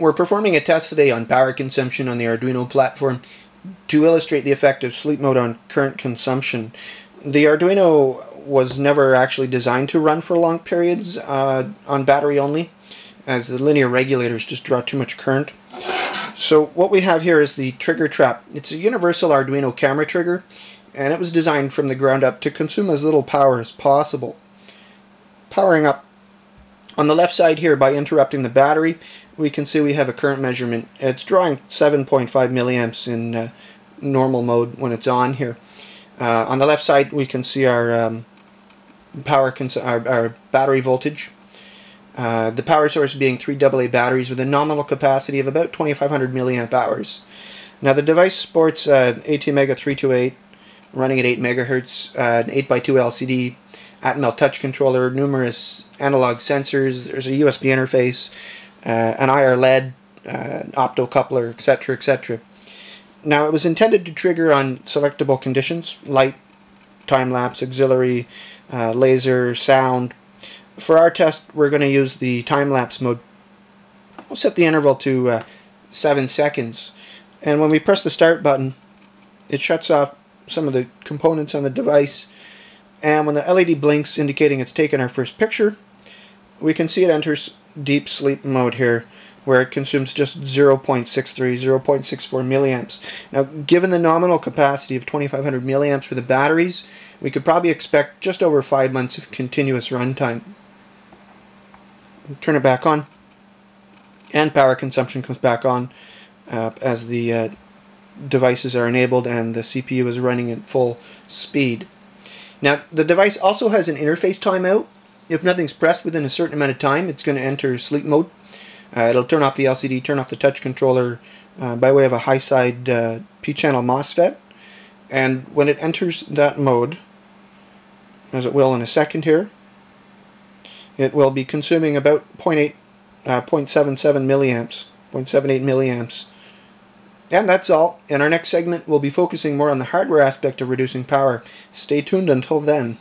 We're performing a test today on power consumption on the Arduino platform to illustrate the effect of sleep mode on current consumption. The Arduino was never actually designed to run for long periods uh, on battery only, as the linear regulators just draw too much current. So what we have here is the trigger trap. It's a universal Arduino camera trigger, and it was designed from the ground up to consume as little power as possible. Powering up on the left side here, by interrupting the battery, we can see we have a current measurement. It's drawing 7.5 milliamps in uh, normal mode when it's on here. Uh, on the left side, we can see our um, power our, our, battery voltage. Uh, the power source being three AA batteries with a nominal capacity of about 2,500 milliamp hours. Now the device sports uh, ATmega 328 running at 8 megahertz, an 8x2 LCD, Atmel touch controller, numerous analog sensors, there's a USB interface, uh, an IR LED, uh, optocoupler, etc., etc. Now, it was intended to trigger on selectable conditions, light, time-lapse, auxiliary, uh, laser, sound. For our test, we're going to use the time-lapse mode. We'll set the interval to uh, 7 seconds. And when we press the start button, it shuts off some of the components on the device and when the LED blinks indicating it's taken our first picture, we can see it enters deep sleep mode here where it consumes just 0.63, 0.64 milliamps. Now, given the nominal capacity of 2500 milliamps for the batteries, we could probably expect just over 5 months of continuous runtime. Turn it back on, and power consumption comes back on uh, as the uh, devices are enabled and the CPU is running at full speed. Now, the device also has an interface timeout. If nothing's pressed within a certain amount of time, it's going to enter sleep mode. Uh, it'll turn off the LCD, turn off the touch controller uh, by way of a high side uh, P channel MOSFET. And when it enters that mode, as it will in a second here, it will be consuming about 0.8, uh, 0.77 milliamps, 0.78 milliamps and that's all. In our next segment, we'll be focusing more on the hardware aspect of reducing power. Stay tuned until then.